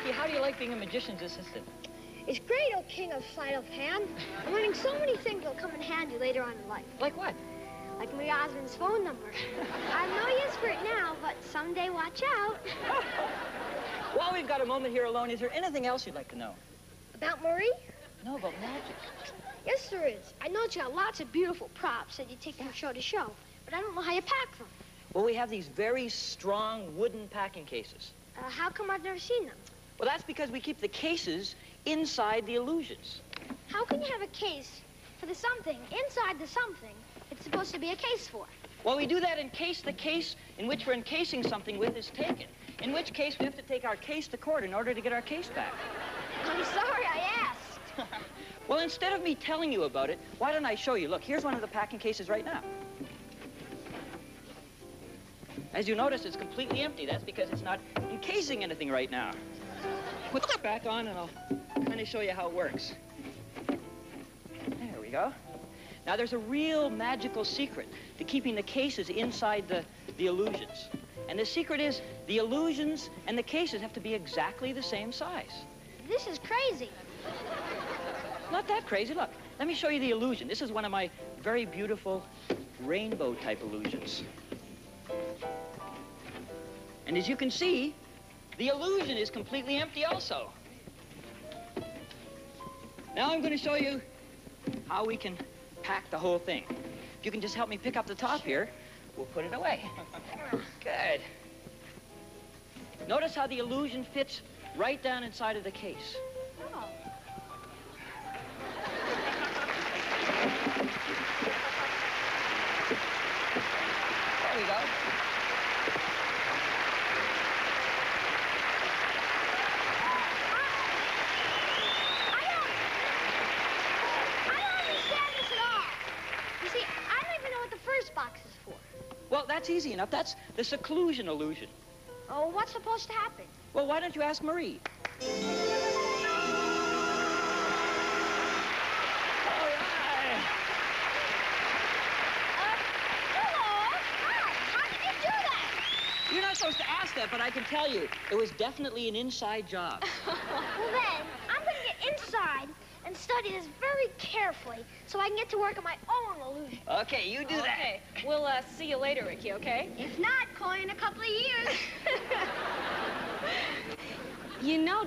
how do you like being a magician's assistant? It's great, O king of sleight of hand. I'm learning so many things that'll come in handy later on in life. Like what? Like Marie Osmond's phone number. I have no use for it now, but someday watch out. While we've got a moment here alone, is there anything else you'd like to know? About Marie? No, about magic. Yes, there is. I know you got lots of beautiful props that you take from show to show, but I don't know how you pack them. Well, we have these very strong wooden packing cases. Uh, how come I've never seen them? Well, that's because we keep the cases inside the illusions. How can you have a case for the something inside the something it's supposed to be a case for? Well, we do that in case the case in which we're encasing something with is taken. In which case, we have to take our case to court in order to get our case back. I'm sorry I asked. well, instead of me telling you about it, why don't I show you? Look, here's one of the packing cases right now. As you notice, it's completely empty. That's because it's not encasing anything right now. Put that back on, and I'll kind of show you how it works. There we go. Now, there's a real magical secret to keeping the cases inside the, the illusions. And the secret is the illusions and the cases have to be exactly the same size. This is crazy. Not that crazy. Look, let me show you the illusion. This is one of my very beautiful rainbow-type illusions. And as you can see, the illusion is completely empty also. Now I'm going to show you how we can pack the whole thing. If you can just help me pick up the top here, we'll put it away. Good. Notice how the illusion fits right down inside of the case. Oh. There we go. I don't... I don't understand this at all. You see, I don't even know what the first box is for. Well, that's easy enough. That's the seclusion illusion. Oh, what's supposed to happen? Well, why don't you ask Marie? All right. Hello. Hi. How did you do that? You're not supposed to ask that, but I can tell you, it was definitely an inside job. well, then, I'm going to get inside and study this very carefully so I can get to work on my own illusion. Okay, you do that. Okay. We'll uh, see you later, Ricky, okay? If not, call in a couple of years. You know,